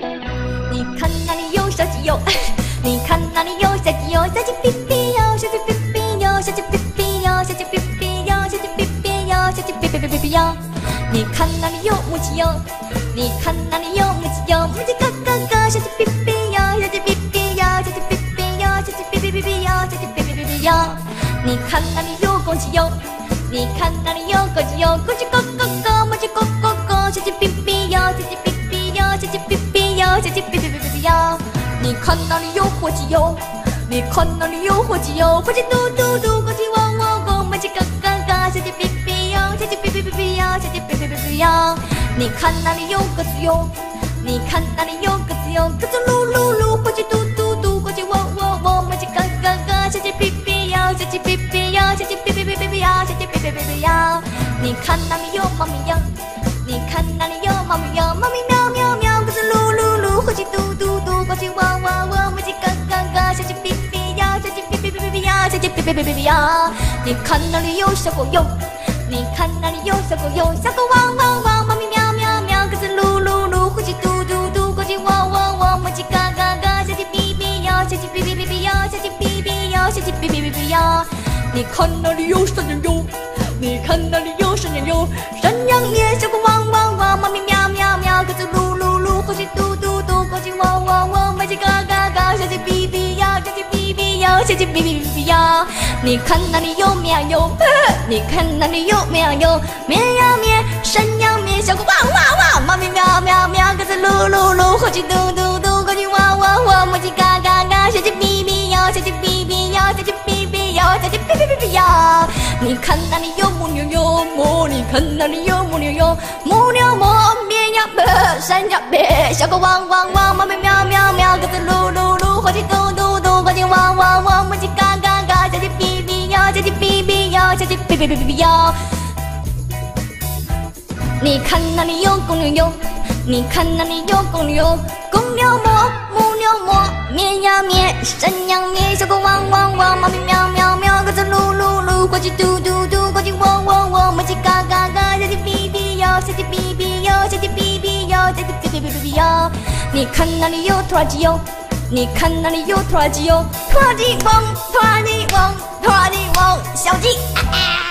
你看那里有小鸡哟，你看那里有小鸡哟，小鸡哔哔哟，小鸡哔哔哟，小鸡哔哔哟，小鸡哔哔哟，小鸡哔哔哟，小鸡哔哔哔哔哔哟。你看那里有母鸡哟，你看那里有母鸡哟，母鸡咯咯咯，小鸡哔哔哟，小鸡哔哔哟，小鸡哔哔哟，小鸡哔哔哔哔哟，小鸡哔哔哔哔哟。你看那里有公鸡哟，你看那里有公鸡哟，公鸡咯咯咯，母鸡咯咯哔哟，小鸡哔哔哔哔哔哟。你看那里有火鸡哟，你看那里有火鸡哟，火鸡嘟嘟嘟，公鸡汪汪汪，母鸡咯咯咯，小鸡哔哔哟，小鸡哔哔哔哔哟，小鸡哔哔哔哔哟。你看那里有鸽子哟，你看那里有鸽子哟，鸽子噜噜噜，火鸡嘟嘟嘟，公鸡汪汪汪，母鸡咯咯咯，小鸡哔哔哟，小鸡哔哔哟，小鸡哔哔哔哔哔哟，小鸡哔哔哔哔哟。你看那里有猫咪呀，哟，小鸡哔哔哔哔哔哟。你看那里有小狗哟，你看那里有小狗哟，小狗汪汪汪，猫咪喵喵喵，鸽子噜噜噜，火鸡嘟嘟嘟，公鸡汪汪汪，母鸡嘎嘎嘎，小鸡哔哔哟，小鸡哔哔哔哔哟，小鸡哔哔哟，小鸡哔哔哔哔哟。你看那里有山羊哟，你看那里有山羊哟，山小鸡哔哔哔哔哟。你看那里有绵羊哟，你看那里有绵羊哟，绵羊咩，山羊咩，小狗汪汪汪，猫咪喵喵喵，鸽子噜噜噜，火鸡嘟嘟嘟，公鸡汪汪汪，母鸡嘎嘎嘎，小鸡哔哔哟，小鸡哔哔哟，小鸡哔哔哟，小鸡哔哔哔哔哟。你看那里有母牛哟，母，你看那里有母牛哟，母牛么，绵羊咩，山羊咩，小狗汪汪汪，猫咪哔哔哔哔哔哟。你看那里有公牛哟，你看那里有公牛哟，公牛么，母牛么，绵羊咩，山羊咩，小狗汪汪汪，猫咪喵喵喵，鸽子噜噜噜，火鸡嘟嘟嘟，公鸡喔喔喔，母鸡嘎嘎嘎，小鸡哔哔哟，小鸡哔哔哟，小鸡哔哔哟，小鸡哔哔哔哔哔哟。你看那里有拖拉机哟，你看那里有拖拉机哟，拖拉机嗡，拖拉机嗡，拖拉机嗡，小鸡。啊啊